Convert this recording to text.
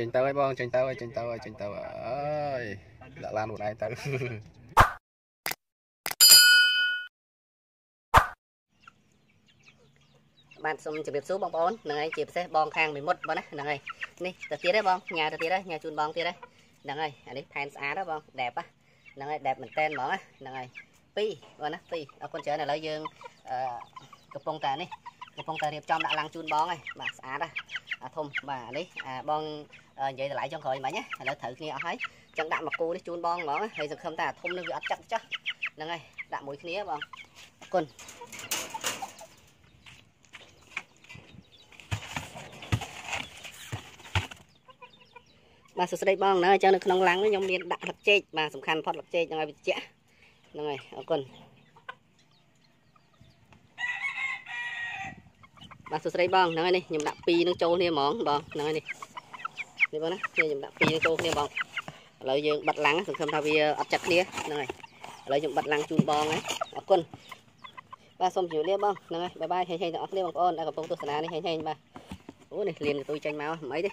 ចេញទៅហើយបងចេញទៅហើយចេញទៅហើយចេញទៅអើយដាក់ឡានខ្លួនឯងទៅបាទសូមជម្រាបសួរបងប្អូនហ្នឹងហើយជាពិសេសបងខាងមីមុតបងណាហ្នឹងហើយនេះទៅទៀតទេបងញ៉ាទៅទៀតទេញ៉ាជូនបងទៀតទេហ្នឹងហើយអានេះផែនស្អាតហ៎បងដែបហ្នឹងហើយដែបមែនតែនហ្មងហ្នឹងហើយពីរបងណាពីរអរគុណច្រើនឥឡូវយើងអឺកំពុងតែនេះកំពុងតែរៀបចំដាក់ឡាំងជូនបងហើយបាទស្អាតហ៎អា ធំបាទនេះអាបងនិយាយតម្លៃចុងក្រោយមិញណាឥឡូវត្រូវគ្នាអស់ហើយចឹងដាក់មកគូនេះជូនបងហ្មងហើយសង្ឃឹមថាអាធំនេះវាអត់ចាក់ចាស់ហ្នឹងហើយដាក់មួយគ្នាបងអរគុណបាទសួស្តីបងហ្នឹងអញ្ចឹងនៅក្នុងឡាំងនេះខ្ញុំមានដាក់លឹកចេកបាទសំខាន់ផុតលឹកចេកហ្នឹងឲ្យវាត្រជាក់ហ្នឹងហើយអរគុណ បាទសួស្តីបងហ្នឹងហើយនេះខ្ញុំដាក់ពីរនឹងចូលគ្នាហ្មងបងហ្នឹងហើយនេះនេះបងណានេះខ្ញុំដាក់ពីរនឹងចូលគ្នាបងឥឡូវយើងបិទឡាំងសង្ឃឹមថាវាអត់ចាក់គ្នាហ្នឹងហើយឥឡូវខ្ញុំបិទឡាំងជូនបងហើយអរគុណបាទសូមជម្រាបលាបងហ្នឹងហើយបាយបាយហេងហេងទាំងអស់គ្នាបងប្អូនដែលកំពុងទស្សនានេះហេងហេងបាទអូនេះលៀនកន្ទុយចេញមកមិនអីទេ